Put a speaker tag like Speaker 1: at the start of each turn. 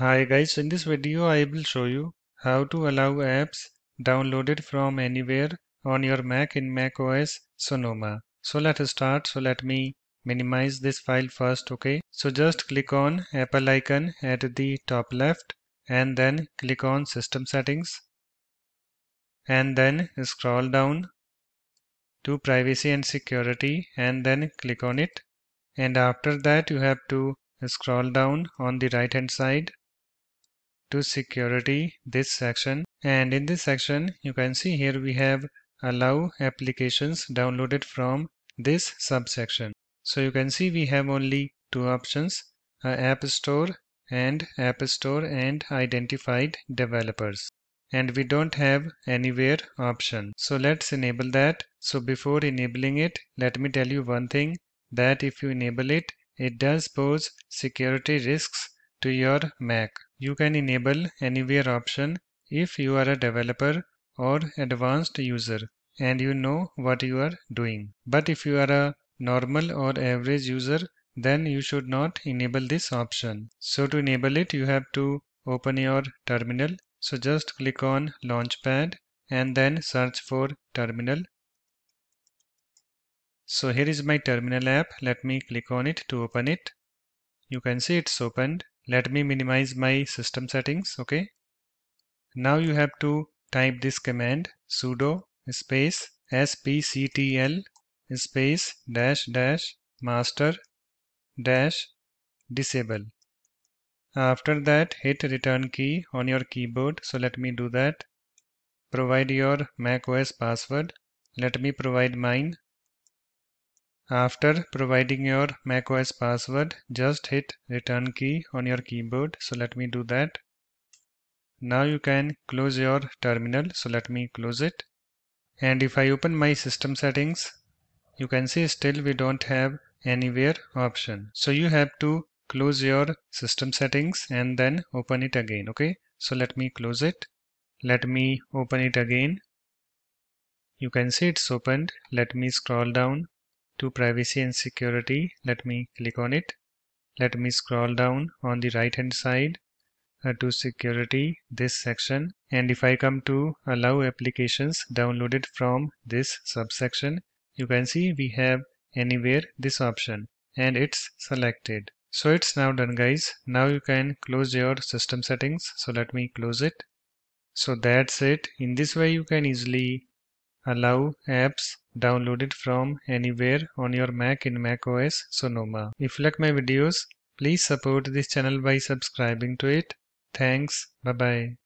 Speaker 1: Hi guys, in this video I will show you how to allow apps downloaded from anywhere on your Mac in Mac OS Sonoma. So let's start. So let me minimize this file first, okay? So just click on Apple icon at the top left and then click on System Settings and then scroll down to Privacy and Security and then click on it and after that you have to scroll down on the right hand side to security this section. And in this section you can see here we have allow applications downloaded from this subsection. So you can see we have only two options uh, app store and app store and identified developers. And we don't have anywhere option. So let's enable that. So before enabling it let me tell you one thing that if you enable it, it does pose security risks to your Mac. You can enable anywhere option if you are a developer or advanced user and you know what you are doing. But if you are a normal or average user, then you should not enable this option. So to enable it, you have to open your terminal. So just click on Launchpad and then search for terminal so here is my terminal app. Let me click on it to open it. You can see it's opened. Let me minimize my system settings. Okay. Now you have to type this command sudo space spctl space dash dash master dash disable. After that hit return key on your keyboard. So let me do that. Provide your macOS password. Let me provide mine after providing your macOS password, just hit return key on your keyboard. So let me do that. Now you can close your terminal. So let me close it. And if I open my system settings, you can see still we don't have anywhere option. So you have to close your system settings and then open it again. Okay. So let me close it. Let me open it again. You can see it's opened. Let me scroll down to privacy and security. Let me click on it. Let me scroll down on the right hand side uh, to security this section. And if I come to allow applications downloaded from this subsection you can see we have anywhere this option and it's selected. So it's now done guys. Now you can close your system settings. So let me close it. So that's it. In this way you can easily allow apps downloaded from anywhere on your Mac in macOS Sonoma. If you like my videos, please support this channel by subscribing to it. Thanks. Bye bye.